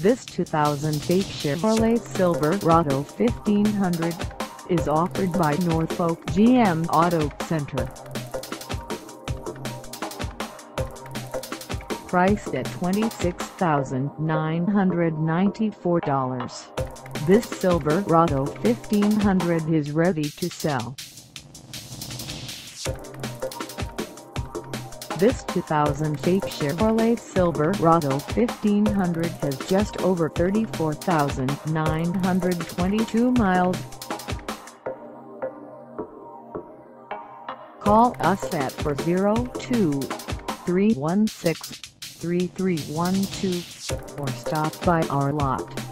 This 2008 Chevrolet Silverado 1500 is offered by Norfolk GM Auto Center. Priced at $26,994, this Silverado 1500 is ready to sell. This 2008 Chevrolet Silverado 1500 has just over 34,922 miles. Call us at 402-316-3312 or stop by our lot.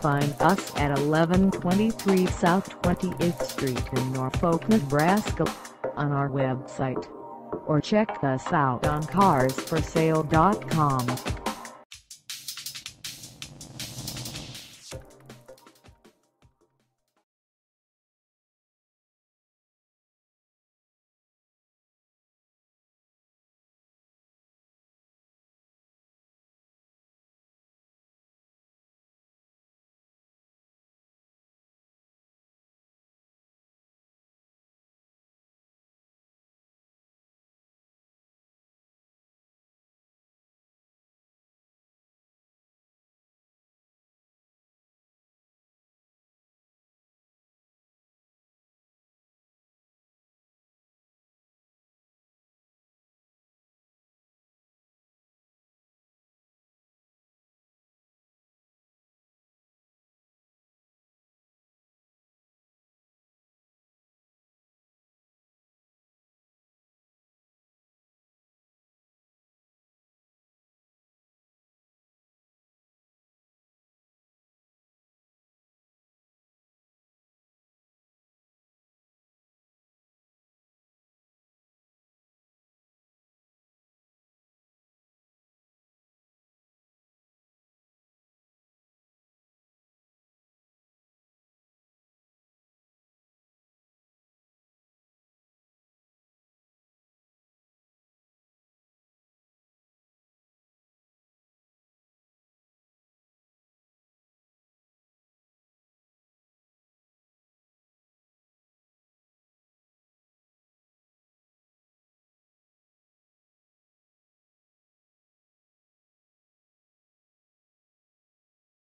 Find us at 1123 South 28th Street in Norfolk, Nebraska on our website or check us out on carsforsale.com.